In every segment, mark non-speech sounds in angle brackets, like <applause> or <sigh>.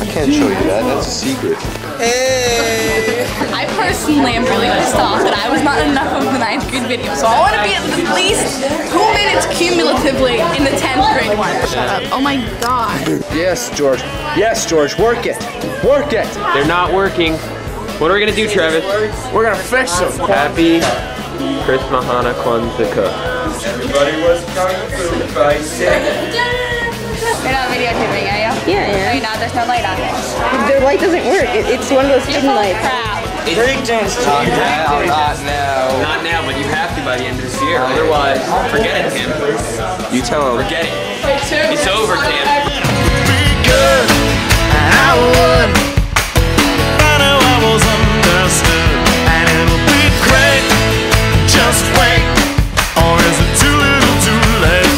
I can't show you that. That's a secret. Hey. I personally am really pissed off that I was not enough of the ninth grade video, so I want to be at least two minutes cumulatively in the tenth grade one. Shut up! Oh my god. Yes, George. Yes, George. Work it. Work it. They're not working. What are we gonna do, Travis? We're gonna fix them. Happy Chris Mahana Kwanzaa. Everybody was kung fu fighting. You're not videotaping, are you? Yeah. There's no light on it. The light doesn't work. It, it's one of those hidden lights. Crap. Breakdance Not now. Not now. Not now, but you have to by the end of this year. Otherwise, forget it, Tim. You tell him. Forget it. It's over, Tim.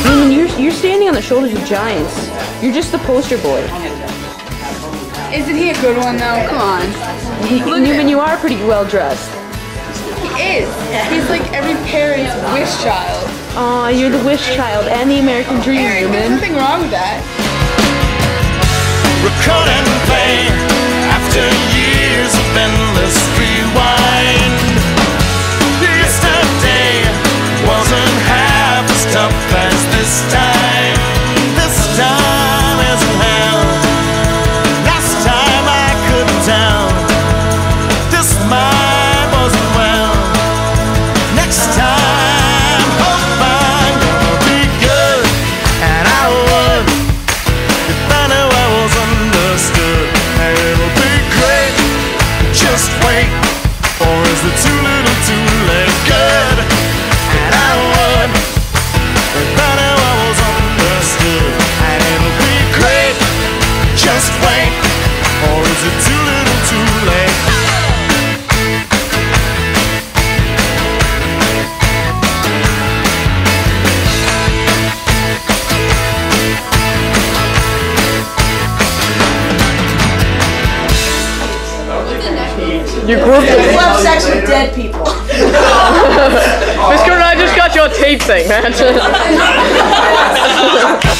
I mean, you're, you're standing on the shoulders of giants. You're just the poster boy. Isn't he a good one though? Come on. Newman, you are pretty well dressed. He is. He's like every parent's wish child. Aw, you're the wish child and the American dream, Eric, there's Newman. nothing wrong with that. Recording Your group have sex with dead people. <laughs> Miss Curtin, I just got your tape thing, man. <laughs>